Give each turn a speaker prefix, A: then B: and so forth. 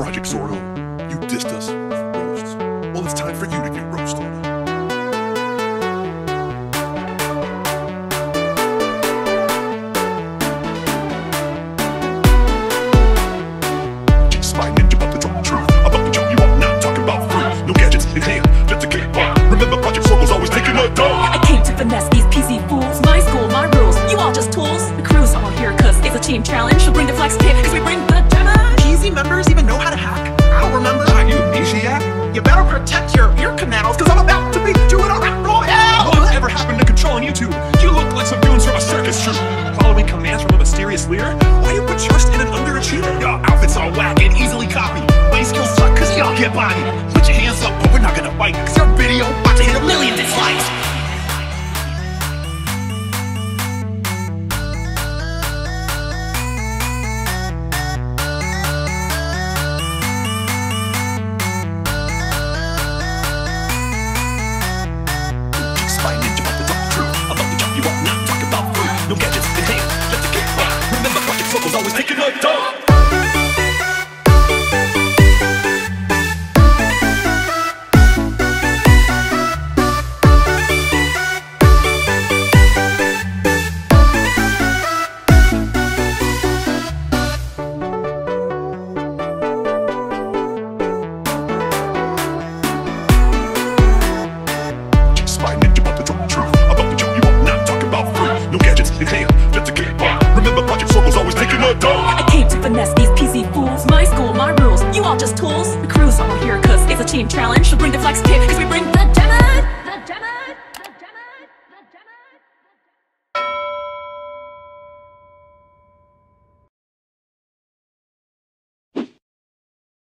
A: Project Zorgo. You dissed us. Roasts. Well, it's time for you to get roasted. You
B: better protect your ear canals, cause I'm about to be doing a rap royale!
C: Whatever happened to controlling YouTube? You look like some goons from a circus troupe. Following commands from a mysterious leader? Why you put trust in an underachiever?
B: Y'all outfits all whack and easily copied. My skills suck cause y'all get bodied. Put your hands up, but we're not gonna fight, cause your video about to hit a million dislikes.
D: I came to finesse these PZ fools. My school, my rules. You all just tools. The crew's all here cause it's a team challenge. She'll bring the flex kit cause we bring the